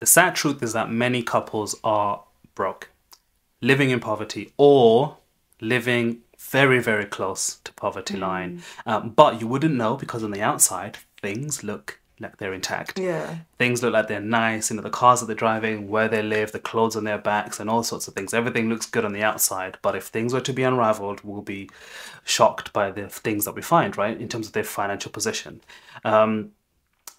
the sad truth is that many couples are broke, living in poverty, or living very, very close to poverty mm. line. Um, but you wouldn't know because on the outside, things look like they're intact. Yeah. Things look like they're nice, you know, the cars that they're driving, where they live, the clothes on their backs, and all sorts of things. Everything looks good on the outside, but if things were to be unraveled, we'll be shocked by the things that we find, right, in terms of their financial position. Um,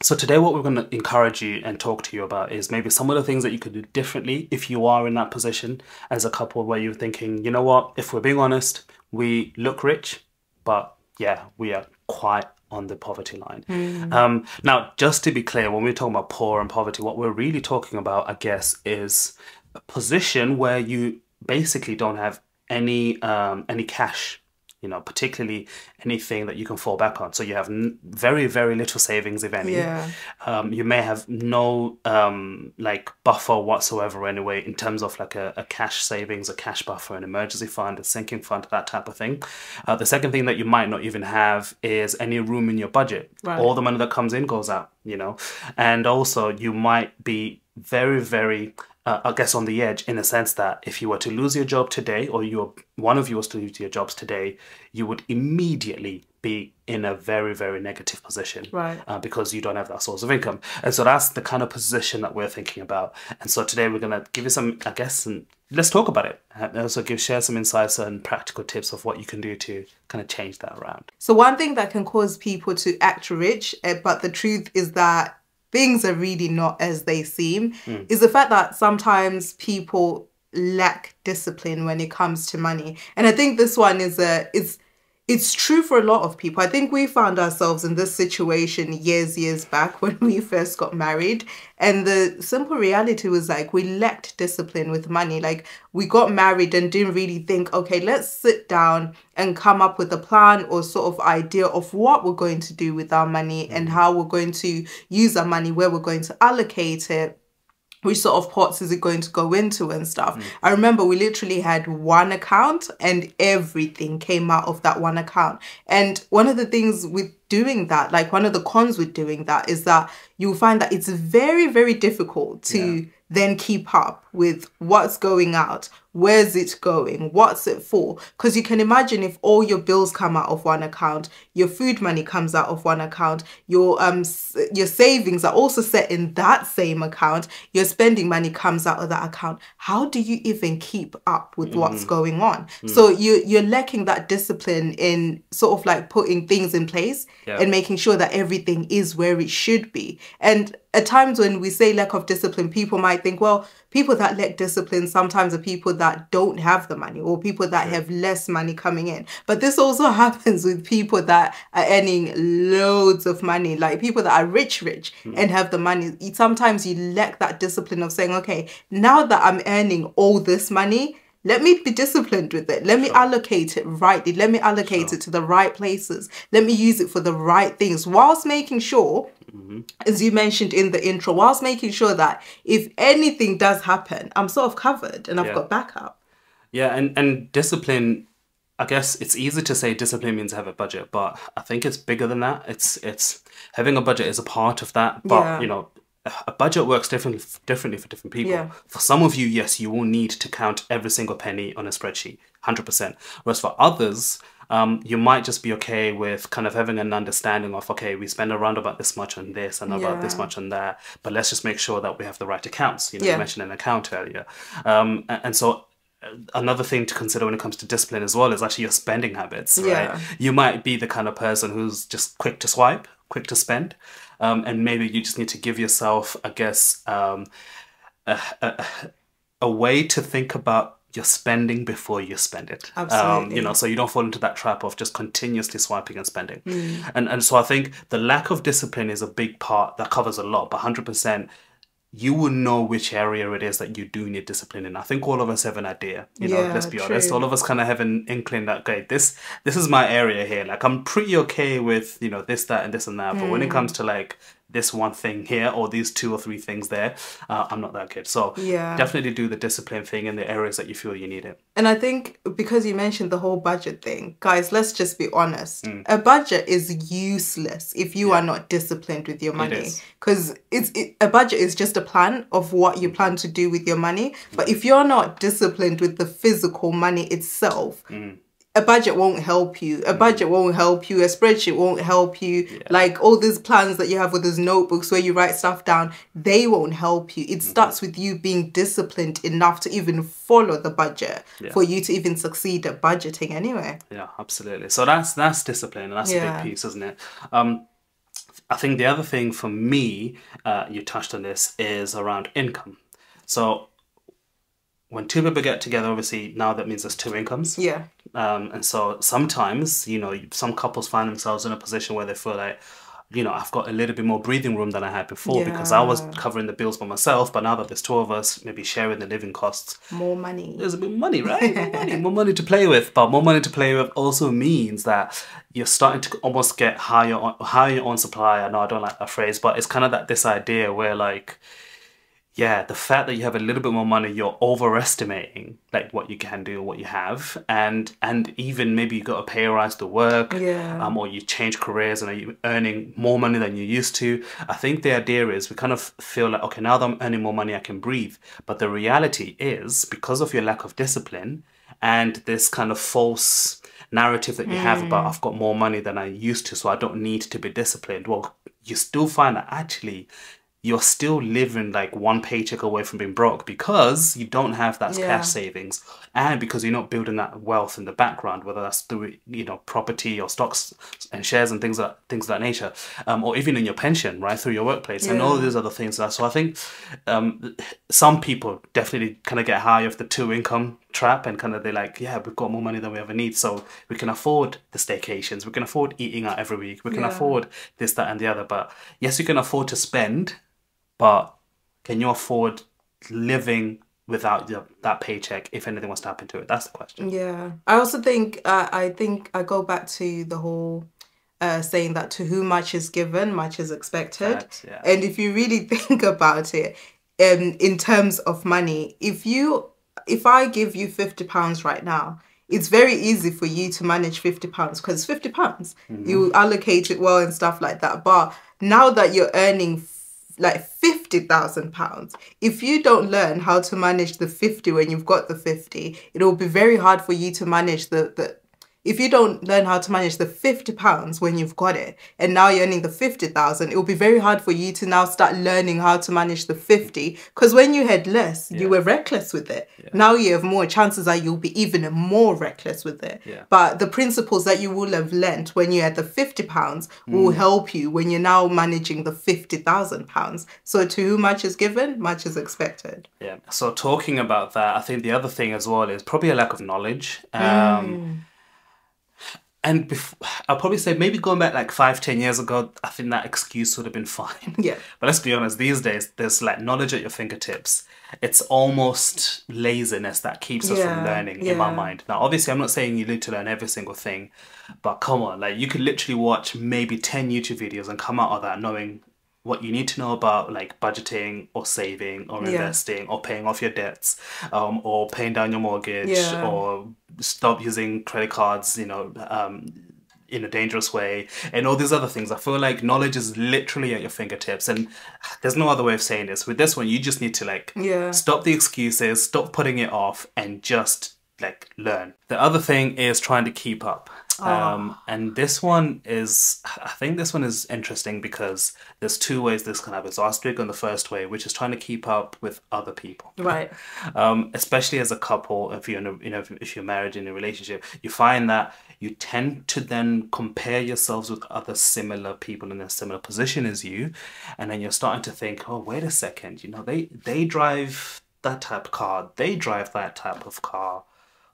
so today what we're going to encourage you and talk to you about is maybe some of the things that you could do differently if you are in that position as a couple where you're thinking, you know what, if we're being honest, we look rich, but yeah, we are quite on the poverty line. Mm. Um, now, just to be clear, when we're talking about poor and poverty, what we're really talking about, I guess, is a position where you basically don't have any um, any cash you know, particularly anything that you can fall back on. So you have n- very, very little savings, if any. Yeah. Um, you may have no um, like buffer whatsoever, anyway, in terms of like a, a, cash savings, a cash buffer, an emergency fund, a sinking fund, that type of thing. Uh, the second thing that you might not even have is any room in your budget. Right. All the money that comes in goes out, you know, and also you might be very, very uh, I guess on the edge in a sense that if you were to lose your job today, or you one of you was to lose your jobs today, you would immediately be in a very very negative position, right? Uh, because you don't have that source of income, and so that's the kind of position that we're thinking about. And so today we're gonna give you some, I guess, and let's talk about it, and also give share some insights and practical tips of what you can do to kind of change that around. So one thing that can cause people to act rich, eh, but the truth is that things are really not as they seem mm. is the fact that sometimes people lack discipline when it comes to money. And I think this one is a it's it's true for a lot of people. I think we found ourselves in this situation years, years back when we first got married. And the simple reality was like we lacked discipline with money. Like we got married and didn't really think, okay, let's sit down and come up with a plan or sort of idea of what we're going to do with our money and mm. how we're going to use our money, where we're going to allocate it which sort of pots is it going to go into and stuff. Mm. I remember we literally had one account and everything came out of that one account. And one of the things with doing that, like one of the cons with doing that is that you'll find that it's very, very difficult to yeah. then keep up with what's going out, where's it going, what's it for. Because you can imagine if all your bills come out of one account, your food money comes out of one account, your um your savings are also set in that same account, your spending money comes out of that account. How do you even keep up with mm. what's going on? Mm. So you you're lacking that discipline in sort of like putting things in place yeah. and making sure that everything is where it should be. And at times when we say lack of discipline, people might think, well, people that lack discipline sometimes are people that don't have the money or people that have less money coming in. But this also happens with people that are earning loads of money, like people that are rich, rich mm. and have the money. Sometimes you lack that discipline of saying, okay, now that I'm earning all this money, let me be disciplined with it. Let me sure. allocate it rightly. Let me allocate sure. it to the right places. Let me use it for the right things whilst making sure, mm-hmm. as you mentioned in the intro, whilst making sure that if anything does happen, I'm sort of covered and I've yeah. got backup. Yeah, and, and discipline I guess it's easy to say discipline means have a budget, but I think it's bigger than that. It's it's having a budget is a part of that, but yeah. you know, a budget works differently differently for different people. Yeah. For some of you, yes, you will need to count every single penny on a spreadsheet, hundred percent. Whereas for others, um, you might just be okay with kind of having an understanding of okay, we spend around about this much on this and yeah. about this much on that, but let's just make sure that we have the right accounts. You know, yeah. you mentioned an account earlier, um, and, and so uh, another thing to consider when it comes to discipline as well is actually your spending habits right yeah. you might be the kind of person who's just quick to swipe quick to spend um, and maybe you just need to give yourself, I guess, um, a, a, a, way to think about your spending before you spend it. Absolutely. Um, you know, so you don't fall into that trap of just continuously swiping and spending. Mm. And and so I think the lack of discipline is a big part that covers a lot, but hundred percent you will know which area it is that you do need discipline in. I think all of us have an idea. You know, yeah, let's be true. honest. All of us kind of have an inkling that okay, this this is my area here. Like I'm pretty okay with you know this, that, and this and that. Mm. But when it hmm. comes to like this one thing here or these two or three things there, uh, I'm not that good. So Yeah. definitely do the discipline thing in the areas that you feel you need it. And I think because you mentioned the whole budget thing, guys, let's just be honest. Mm. A budget is useless if you are not disciplined with your money. Because it's it, a budget is just a plan of what you plan to do with your money. But if you're not disciplined with the physical money itself, Mm. A budget won't help you. A budget won't help you. A spreadsheet won't help you. Like all these plans that you have with those notebooks where you write stuff down, they won't help you. It starts with you being disciplined enough to even follow the budget Yeah. for you to even succeed at budgeting anyway. Yeah, absolutely. So that's that's discipline, and that's a big piece, isn't it? Um, I think the other thing for me, uh, you touched on this, is around income. So when two people get together, obviously now that means there's two incomes. Yeah. Um, and so sometimes, you know, some couples find themselves in a position where they feel like, you know, I've got a little bit more breathing room than I had before because I was covering the bills by myself, but now that there's two of us, maybe sharing the living costs, More money. there's a bit of money, right? More money, more money to play with. But more money to play with also means that you're starting to almost get higher on higher on supply. I know I don't like that phrase, but it's kind of that this idea where like yeah, the fact that you have a little bit more money, you're overestimating like what you can do, what you have, and and even maybe you got to pay a rise to work, Yeah. um, or you change careers and are you earning more money than you used to. I think the idea is we kind of feel like okay, now that I'm earning more money, I can breathe. But the reality is because of your lack of discipline and this kind of false narrative that you have about I've got more money than I used to, so I don't need to be disciplined. Well, you still find that actually you're still living like one paycheck away from being broke because you don't have that Yeah. cash savings and because you're not building that wealth in the background whether that's through you know property or stocks and shares and things that things of that nature um, or even in your pension right through your workplace and all Yeah. these other things so i think um, some people definitely kind of get high off the two income trap and kind of they're like yeah we've got more money than we ever need so we can afford the staycations we can afford eating out every week we can Yeah. afford this that and the other but yes you can afford to spend but can you afford living without the, that paycheck if anything was to happen to it? That's the question. Yeah. I also think uh, I think I go back to the whole uh, saying that to whom much is given, much is expected. Yeah. And if you really think about it, um, in terms of money, if you if I give you fifty pounds right now, it's very easy for you to manage fifty pounds because fifty pounds you allocate it well and stuff like that. But now that you're earning like fifty thousand pounds, if you don't learn how to manage the fifty when you've got the fifty, it will be very hard for you to manage the the if you don't learn how to manage the 50 pounds when you've got it and now you're earning the 50,000 it will be very hard for you to now start learning how to manage the 50 because when you had less you were reckless with it now you have more chances are you'll be even more reckless with it Yeah. but the principles that you will have learnt when you had the 50 pounds will Mm. help you when you're now managing the 50,000 pounds so to whom much is given much is expected Yeah. So talking about that, I think the other thing as well is probably a lack of knowledge. Um, And bef- I'll probably say maybe going back like five, ten years ago, I think that excuse would have been fine. Yeah. But let's be honest, these days there's like knowledge at your fingertips. It's almost laziness that keeps us Yeah, from learning in my mind. Now, obviously, I'm not saying you need to learn every single thing, but come on, like you could literally watch maybe 10 YouTube videos and come out of that knowing what you need to know about like budgeting or saving or Yeah. investing or paying off your debts um, or paying down your mortgage Yeah. or stop using credit cards, you know, um, in a dangerous way and all these other things. I feel like knowledge is literally at your fingertips and there's no other way of saying this. With this one, you just need to like Yeah. stop the excuses, stop putting it off and just like learn. The other thing is trying to keep up. Um, and this one is, I think this one is interesting because there's two ways this can happen. So I'll speak on the first way, which is trying to keep up with other people right um, especially as a couple, if you're in a, you know if, if you're married in a relationship, you find that you tend to then compare yourselves with other similar people in a similar position as you, and then you're starting to think, oh wait a second, you know they they drive that type of car, they drive that type of car.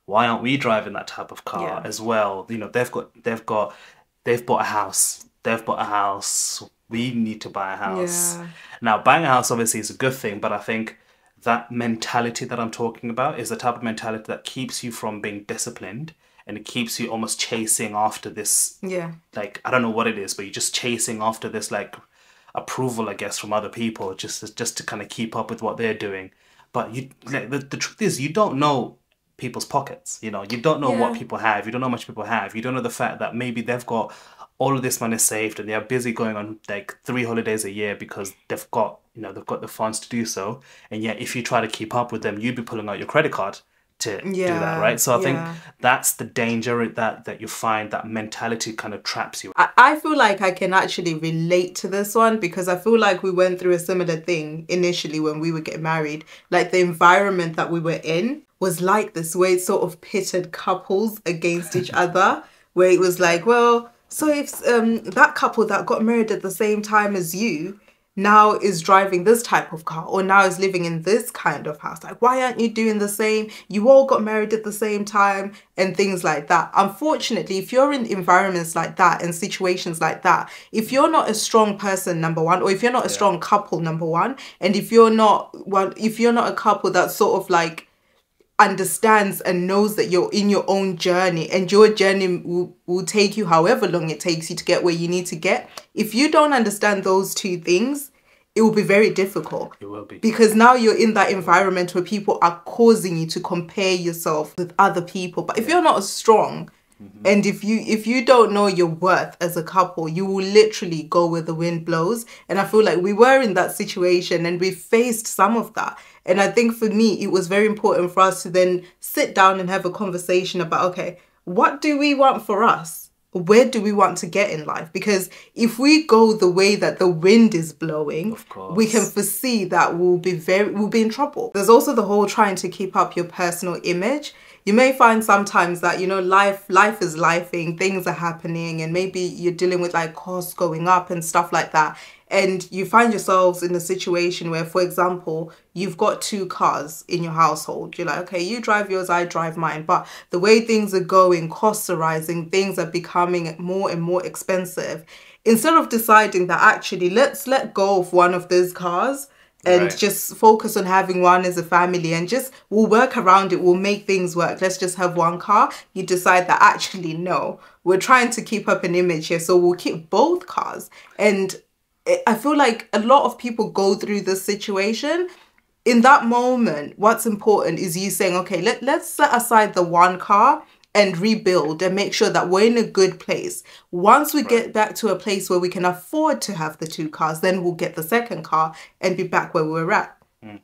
Why aren't we driving that type of car Yeah. as well? You know they've got they've got they've bought a house, they've bought a house. We need to buy a house. Yeah. Now, buying a house obviously is a good thing, but I think that mentality that I'm talking about is the type of mentality that keeps you from being disciplined and it keeps you almost chasing after this yeah like I don't know what it is, but you're just chasing after this like approval, I guess, from other people just to, just to kind of keep up with what they're doing. But you, like, the, the truth is, you don't know people's pockets. You know, you don't know yeah. what people have. You don't know how much people have. You don't know the fact that maybe they've got all of this money saved and they're busy going on like three holidays a year because they've got you know they've got the funds to do so. And yet, if you try to keep up with them, you'd be pulling out your credit card to yeah, do that, right? So I yeah. think that's the danger that that you find that mentality kind of traps you. I, I feel like I can actually relate to this one because I feel like we went through a similar thing initially when we were getting married. Like the environment that we were in was like this, where it sort of pitted couples against each other, where it was like, well, so if um, that couple that got married at the same time as you now is driving this type of car or now is living in this kind of house. Like, why aren't you doing the same? You all got married at the same time and things like that. Unfortunately, if you're in environments like that and situations like that, if you're not a strong person, number one, or if you're not a yeah. strong couple, number one, and if you're not well, if you're not a couple that's sort of like understands and knows that you're in your own journey and your journey will, will take you however long it takes you to get where you need to get. If you don't understand those two things, it will be very difficult. It will be. Because now you're in that environment where people are causing you to compare yourself with other people. But if you're not strong, Mm-hmm. And if you if you don't know your worth as a couple, you will literally go where the wind blows. And I feel like we were in that situation and we faced some of that. And I think for me, it was very important for us to then sit down and have a conversation about okay, what do we want for us? Where do we want to get in life? Because if we go the way that the wind is blowing, we can foresee that we'll be very we'll be in trouble. There's also the whole trying to keep up your personal image you may find sometimes that you know life life is lifing things are happening and maybe you're dealing with like costs going up and stuff like that. And you find yourselves in a situation where for example you've got two cars in your household. You're like okay you drive yours i drive mine. But the way things are going costs are rising things are becoming more and more expensive. Instead of deciding that actually let's let go of one of those cars and right. just focus on having one as a family and just we'll work around it we'll make things work. Let's just have one car. You decide that actually no. We're trying to keep up an image here so we'll keep both cars. And i feel like a lot of people go through this situation. In that moment what's important is you saying okay let, let's set aside the one car and rebuild and make sure that we're in a good place. Once we right. get back to a place where we can afford to have the two cars, then we'll get the second car and be back where we were at. Mm.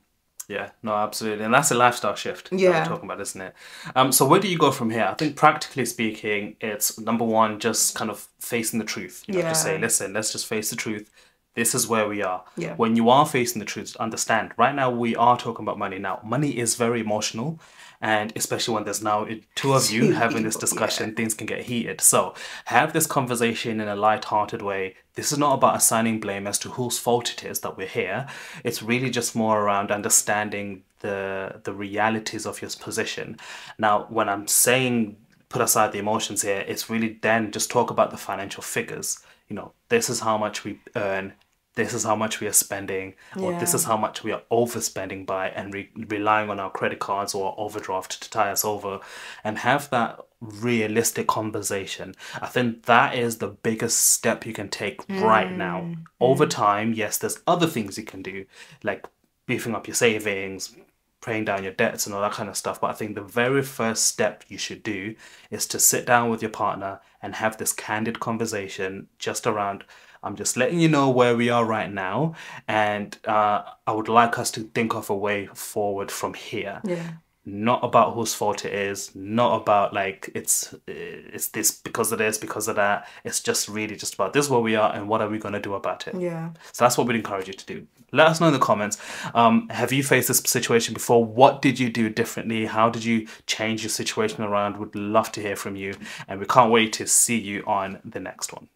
Yeah, no, absolutely. And that's a lifestyle shift yeah. we're talking about, isn't it? Um, so where do you go from here? I think practically speaking, it's number one, just kind of facing the truth. You know, yeah. to say, listen, let's just face the truth. This is where we are. Yeah. When you are facing the truth, understand. Right now, we are talking about money. Now, money is very emotional and especially when there's now two of you having this discussion, yeah. things can get heated. So have this conversation in a light-hearted way. This is not about assigning blame as to whose fault it is that we're here. It's really just more around understanding the the realities of your position. Now, when I'm saying put aside the emotions here, it's really then just talk about the financial figures. You know, this is how much we earn this is how much we are spending or yeah. this is how much we are overspending by and re- relying on our credit cards or overdraft to tie us over and have that realistic conversation i think that is the biggest step you can take mm. right now mm. over time yes there's other things you can do like beefing up your savings paying down your debts and all that kind of stuff. But I think the very first step you should do is to sit down with your partner and have this candid conversation just around I'm just letting you know where we are right now, and uh, I would like us to think of a way forward from here. Yeah. Not about whose fault it is, not about like it's it's this because of this, because of that. It's just really just about this where we are and what are we gonna do about it. Yeah. So that's what we'd encourage you to do. Let us know in the comments. Um, have you faced this situation before? What did you do differently? How did you change your situation around? Would love to hear from you, and we can't wait to see you on the next one.